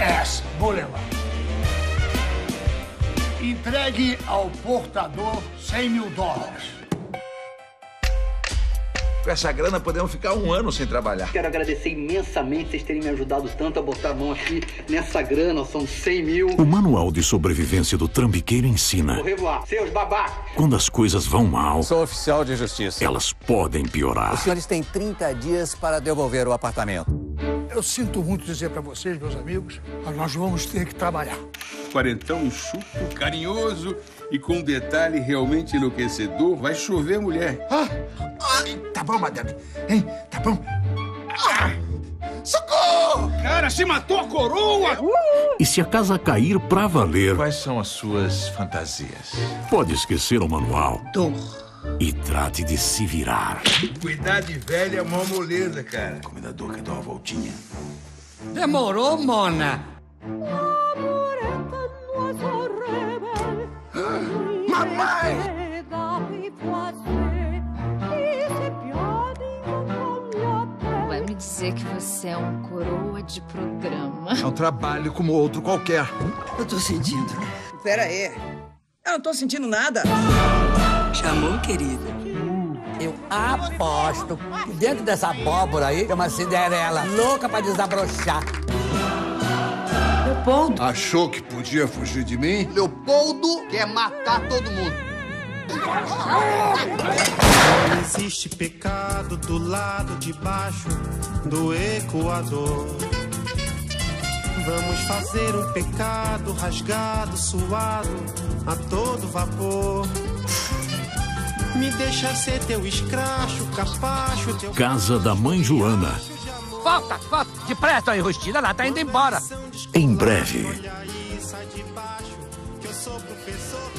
S Boulevard. Entregue ao portador 100 mil dólares. Com essa grana podemos ficar um ano sem trabalhar. Quero agradecer imensamente vocês terem me ajudado tanto a botar a mão aqui nessa grana, são 100 mil. O manual de sobrevivência do trambiqueiro ensina. Seus. Quando as coisas vão mal. Sou oficial de justiça. Elas podem piorar. Os senhores têm 30 dias para devolver o apartamento. Eu sinto muito dizer para vocês, meus amigos, mas nós vamos ter que trabalhar. Quarentão enxuto, carinhoso e com um detalhe realmente enlouquecedor, vai chover mulher. Ah, ah, tá bom, madame. Hein? Tá bom? Ah, socorro! Cara, se matou a coroa! E se a casa cair pra valer... Quais são as suas fantasias? Pode esquecer o manual. Dor. E trate de se virar. Cuidar de velha é mó moleza, cara. Comendador quer dar uma voltinha. Demorou, Mona. Mamãe! Vai me dizer que você é um coroa de programa. É um trabalho como outro qualquer. Eu tô sentindo. Pera aí. Eu não tô sentindo nada. Chamou, querida? Eu aposto que dentro dessa abóbora aí tem uma Cinderela louca pra desabrochar. Leopoldo. Achou que podia fugir de mim? Leopoldo quer matar todo mundo. Não existe pecado do lado de baixo do Equador. Vamos fazer um pecado rasgado, suado, a todo vapor. Me deixa ser teu escracho, capacho, teu. Casa da Mãe Joana. Volta, volta. Depressa, aí, Rustina. Ela tá indo embora. Em breve. Olha aí, sai de baixo, que eu sou professor.